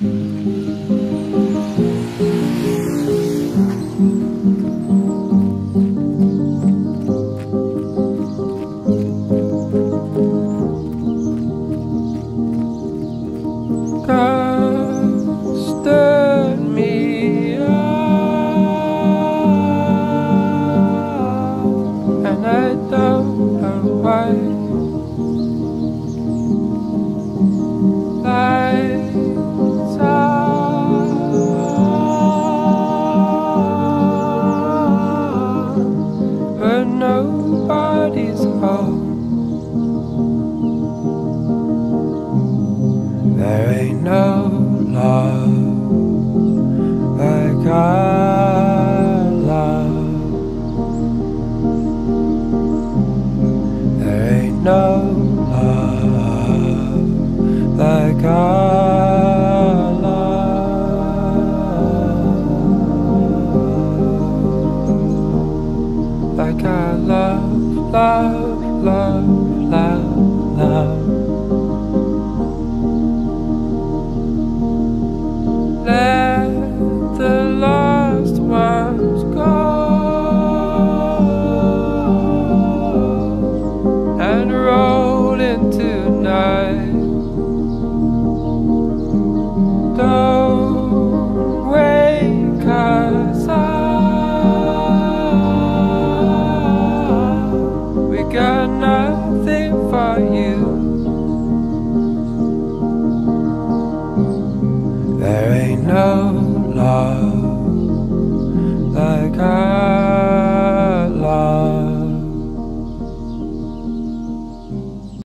God. but nobody's home. There ain't no love like I love. There ain't no. like I love, love, love, love, love.